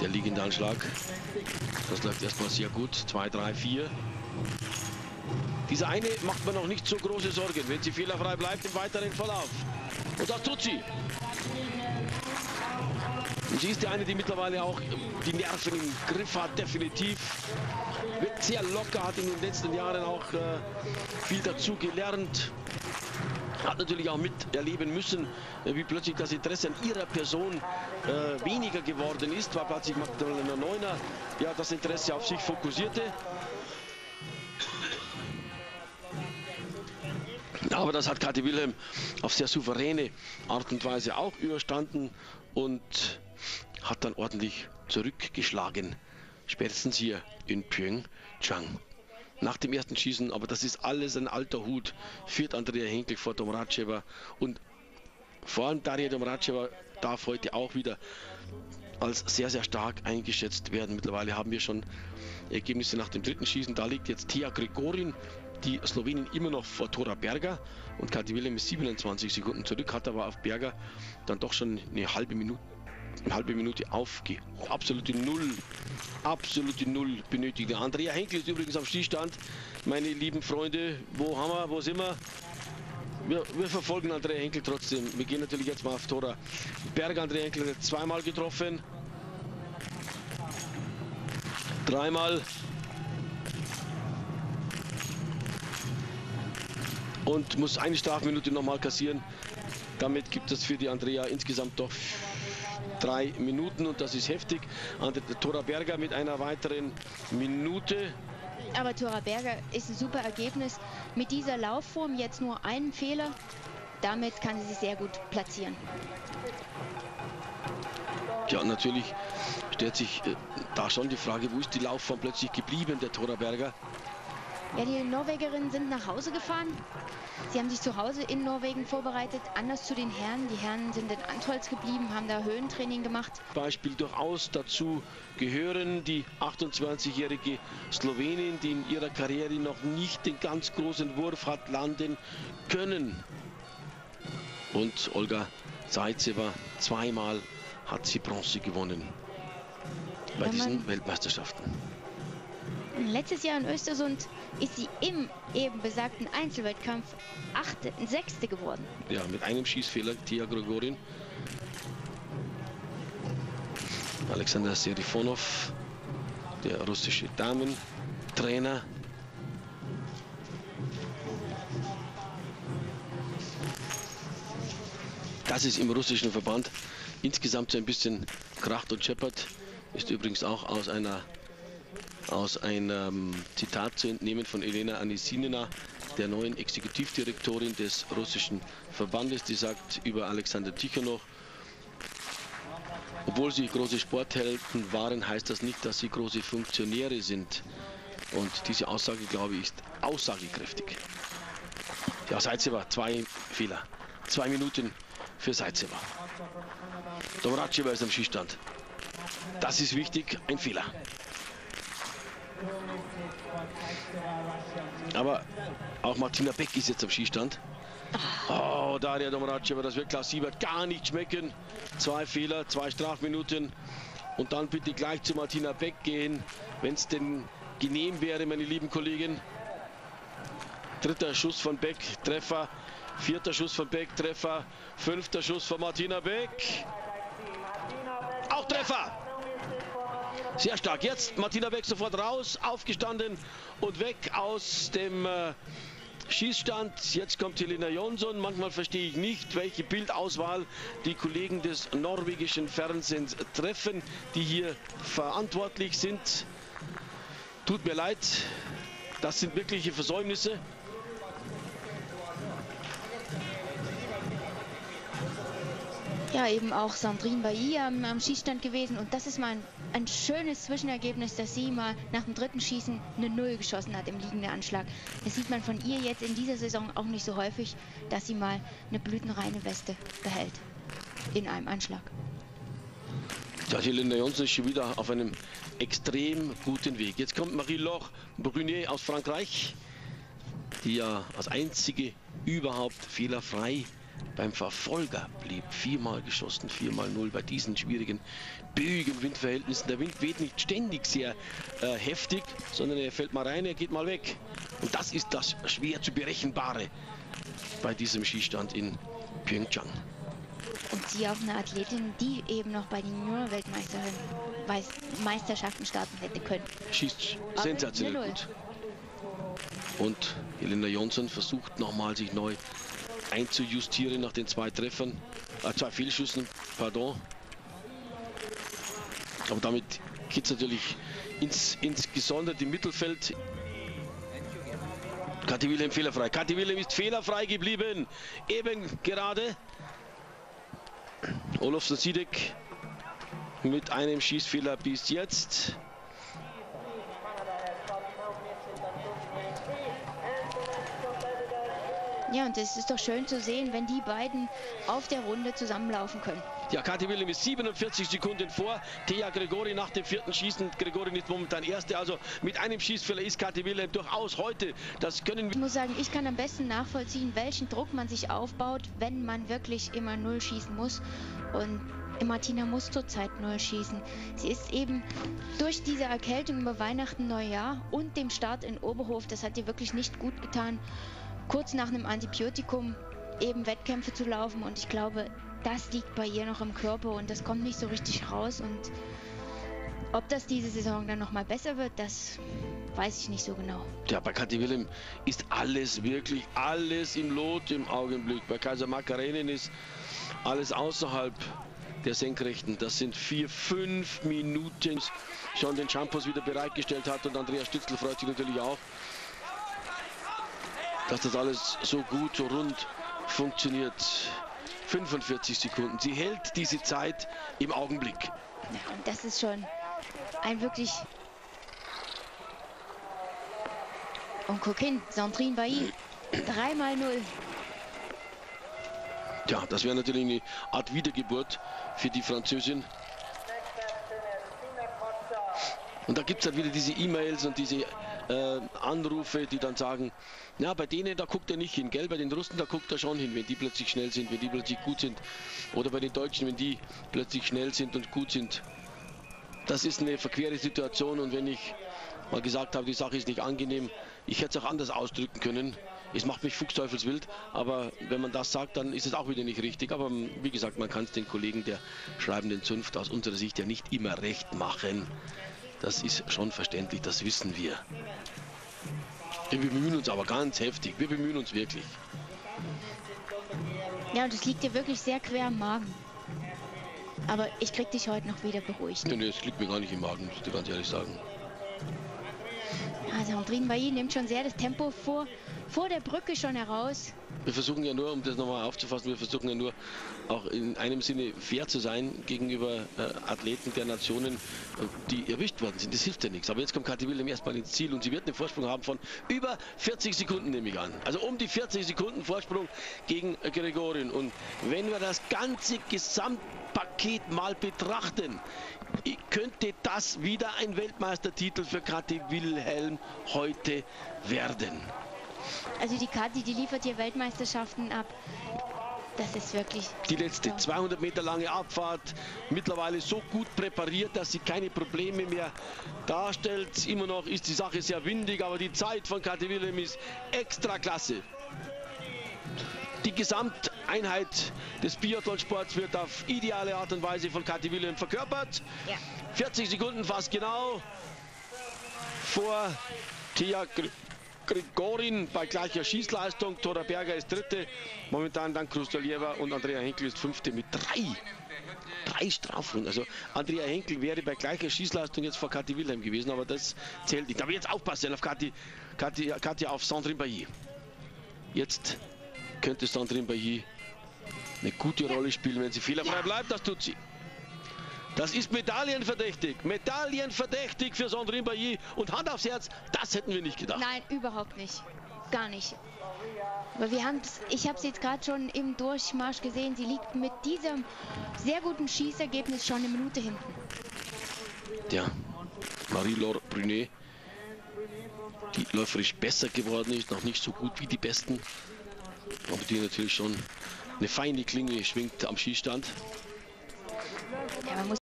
Der liegende Anschlag. Das läuft erstmal sehr gut. 2, 3, 4. Diese eine macht mir noch nicht so große Sorgen, wenn sie fehlerfrei bleibt im weiteren Verlauf. Und das tut sie. Und sie ist die eine, die mittlerweile auch die Nerven im Griff hat, definitiv. Wird sehr locker, hat in den letzten Jahren auch äh, viel dazu gelernt. Hat natürlich auch miterleben müssen, äh, wie plötzlich das Interesse an ihrer Person äh, weniger geworden ist, weil plötzlich Magdalena Neuner ja, das Interesse auf sich fokussierte. Aber das hat Kathi Wilhelm auf sehr souveräne Art und Weise auch überstanden und hat dann ordentlich zurückgeschlagen. Spätestens hier in Pyeongchang. Nach dem ersten Schießen, aber das ist alles ein alter Hut, führt Andrea Henkel vor Domracheva und vor allem Daria Domracheva darf heute auch wieder als sehr, sehr stark eingeschätzt werden. Mittlerweile haben wir schon Ergebnisse nach dem dritten Schießen. Da liegt jetzt Tia Gregorin, die Slowenin, immer noch vor Tora Berger und Kathi Willem ist 27 Sekunden zurück, hat aber auf Berger dann doch schon eine halbe Minute eine halbe Minute aufge. Absolute Null. Absolute Null benötigt. Andrea Henkel ist übrigens am Stillstand. Meine lieben Freunde, wo haben wir, wo sind wir? Wir, wir, verfolgen Andrea Henkel trotzdem. Wir gehen natürlich jetzt mal auf Tora. Berg Andrea Henkel hat zweimal getroffen. Dreimal. Und muss eine Strafminute nochmal kassieren. Damit gibt es für die Andrea insgesamt doch drei Minuten und das ist heftig. Tora Berger mit einer weiteren Minute. Aber Tora Berger ist ein super Ergebnis. Mit dieser Laufform jetzt nur einen Fehler. Damit kann sie sich sehr gut platzieren. Ja, natürlich stellt sich äh, da schon die Frage, wo ist die Laufform plötzlich geblieben, der Tora Berger? Ja, die Norwegerinnen sind nach Hause gefahren. Sie haben sich zu Hause in Norwegen vorbereitet, anders zu den Herren. Die Herren sind in Antholz geblieben, haben da Höhentraining gemacht. Beispiel durchaus dazu gehören die 28-jährige Slowenin, die in ihrer Karriere noch nicht den ganz großen Wurf hat landen können. Und Olga Zaitseva, zweimal hat sie Bronze gewonnen bei diesen Weltmeisterschaften. Letztes Jahr in Östersund ist sie im eben besagten Einzelwettkampf achte, sechste geworden. Ja, mit einem Schießfehler, Tia Gregorin. Alexander Serifonov, der russische Damentrainer. Das ist im russischen Verband insgesamt so ein bisschen kracht und scheppert. Ist übrigens auch aus einer aus einem Zitat zu entnehmen von Elena Anisinina, der neuen Exekutivdirektorin des russischen Verbandes, die sagt über Alexander Tichonow, obwohl sie große Sporthelden waren, heißt das nicht, dass sie große Funktionäre sind. Und diese Aussage, glaube ich, ist aussagekräftig. Ja, Seizeva, zwei Fehler. Zwei Minuten für Seizeva. Domracheva ist am Schießstand. Das ist wichtig, ein Fehler. Aber auch Martina Beck ist jetzt am Skistand. Oh, Daria Domracheva, das wird Klaus Siebert gar nicht schmecken. Zwei Fehler, zwei Strafminuten. Und dann bitte gleich zu Martina Beck gehen, wenn es denn genehm wäre, meine lieben Kollegen. Dritter Schuss von Beck, Treffer. Vierter Schuss von Beck, Treffer. Fünfter Schuss von Martina Beck. Auch Treffer! Sehr stark. Jetzt Martina Beck sofort raus, aufgestanden und weg aus dem äh, Schießstand. Jetzt kommt Helena Jonsson. Manchmal verstehe ich nicht, welche Bildauswahl die Kollegen des norwegischen Fernsehens treffen, die hier verantwortlich sind. Tut mir leid, das sind wirkliche Versäumnisse. Ja, eben auch Sandrine Bailly am, am, Schießstand gewesen. Und das ist mal ein, ein, schönes Zwischenergebnis, dass sie mal nach dem dritten Schießen eine Null geschossen hat im liegenden Anschlag. Das sieht man von ihr jetzt in dieser Saison auch nicht so häufig, dass sie mal eine blütenreine Weste behält in einem Anschlag. Ja, Helena Jonsson ist schon wieder auf einem extrem guten Weg. Jetzt kommt Marie-Laure Brunet aus Frankreich, die ja als einzige überhaupt fehlerfrei beim Verfolger blieb. Viermal geschossen, viermal null bei diesen schwierigen, böigen Windverhältnissen. Der Wind weht nicht ständig sehr äh, heftig, sondern er fällt mal rein, er geht mal weg. Und das ist das schwer zu berechenbare bei diesem Skistand in Pyeongchang. Und sie auch eine Athletin, die eben noch bei den Junior-Weltmeisterschaften starten hätte können. Schießt sensationell gut. Und Helena Jonsson versucht nochmal sich neu einzujustieren nach den zwei Treffern, äh, zwei Fehlschüssen, pardon. Aber damit geht es natürlich ins, ins gesonderte Mittelfeld. Kathi Wilhelm fehlerfrei. Kathi Wilhelm ist fehlerfrei geblieben. Eben gerade. Olofsson Siedek mit einem Schießfehler bis jetzt. Ja, und es ist doch schön zu sehen, wenn die beiden auf der Runde zusammenlaufen können. Ja, Kathi Wilhelm ist 47 Sekunden vor. Thea Gregori nach dem vierten Schießen. Gregori ist momentan Erste. Also mit einem Schießfehler ist Kathi Wilhelm durchaus heute. Das können wir. Ich muss sagen, ich kann am besten nachvollziehen, welchen Druck man sich aufbaut, wenn man wirklich immer null schießen muss. Und Martina muss zurzeit null schießen. Sie ist eben durch diese Erkältung über Weihnachten, Neujahr und dem Start in Oberhof, das hat ihr wirklich nicht gut getan kurz nach einem Antibiotikum eben Wettkämpfe zu laufen und ich glaube, das liegt bei ihr noch im Körper und das kommt nicht so richtig raus und ob das diese Saison dann noch mal besser wird, das weiß ich nicht so genau. Ja, bei Kathi Willem ist alles wirklich alles im Lot im Augenblick. Bei Kaiser Makarenen ist alles außerhalb der Senkrechten. Das sind vier, fünf Minuten schon den Shampoos wieder bereitgestellt hat und Andreas Stützl freut sich natürlich auch dass das alles so gut, so rund funktioniert. 45 Sekunden. Sie hält diese Zeit im Augenblick. Ja, und das ist schon ein wirklich... Und guck hin, Sandrine Bailly, 3 mal 0. Ja, das wäre natürlich eine Art Wiedergeburt für die Französin. Und da gibt es halt wieder diese E-Mails und diese äh, Anrufe, die dann sagen, ja, bei denen, da guckt er nicht hin, gell? Bei den Russen, da guckt er schon hin, wenn die plötzlich schnell sind, wenn die plötzlich gut sind. Oder bei den Deutschen, wenn die plötzlich schnell sind und gut sind. Das ist eine verquere Situation und wenn ich mal gesagt habe, die Sache ist nicht angenehm, ich hätte es auch anders ausdrücken können. Es macht mich fuchsteufelswild, aber wenn man das sagt, dann ist es auch wieder nicht richtig. Aber wie gesagt, man kann es den Kollegen der schreibenden Zunft aus unserer Sicht ja nicht immer recht machen. Das ist schon verständlich, das wissen wir. Wir bemühen uns aber ganz heftig. Wir bemühen uns wirklich. Ja, und es liegt dir wirklich sehr quer am Magen. Aber ich krieg dich heute noch wieder beruhigt. Nee, nee, es liegt mir gar nicht im Magen, muss ich dir ganz ehrlich sagen. Also Andrin Bailly nimmt schon sehr das Tempo vor, vor der Brücke schon heraus. Wir versuchen ja nur, um das nochmal aufzufassen, wir versuchen ja nur auch in einem Sinne fair zu sein gegenüber äh, Athleten der Nationen, die erwischt worden sind. Das hilft ja nichts. Aber jetzt kommt Kathi Willem erstmal ins Ziel und sie wird einen Vorsprung haben von über 40 Sekunden, nehme ich an. Also um die 40 Sekunden Vorsprung gegen Gregorin. Und wenn wir das ganze Gesamtpaket mal betrachten, könnte das wieder ein Weltmeistertitel für Kathi Wilhelm heute werden. Also die Kathi, die liefert hier Weltmeisterschaften ab. Das ist wirklich... Die letzte toll. 200 Meter lange Abfahrt, mittlerweile so gut präpariert, dass sie keine Probleme mehr darstellt. Immer noch ist die Sache sehr windig, aber die Zeit von Kathi Wilhelm ist extra klasse. Die Gesamteinheit des Biathlonsports wird auf ideale Art und Weise von Kathi Wilhelm verkörpert. Ja. 40 Sekunden fast genau vor Tia Grigorin bei gleicher Schießleistung. Tora Berger ist dritte. Momentan dann Krustolieva und Andrea Henkel ist fünfte mit drei. Drei Strafrunden. Also Andrea Henkel wäre bei gleicher Schießleistung jetzt vor Kathi Wilhelm gewesen, aber das zählt nicht. Aber jetzt aufpassen auf Kathi, Kathi, Kathi auf Sandrine Bailly. Jetzt könnte Sandrine Bailly eine gute Rolle spielen, wenn sie fehlerfrei bleibt. Das tut sie. Das ist medaillenverdächtig. Medaillenverdächtig für Sandrine Bailly. Und Hand aufs Herz, das hätten wir nicht gedacht. Nein, überhaupt nicht. Gar nicht. Aber wir haben ich habe sie jetzt gerade schon im Durchmarsch gesehen. Sie liegt mit diesem sehr guten Schießergebnis schon eine Minute hinten. Ja, Marie-Laure Brunet, die läuferisch besser geworden ist, noch nicht so gut wie die Besten, aber die natürlich schon Eine feine Klinge schwingt am Schießstand. Ja, man muss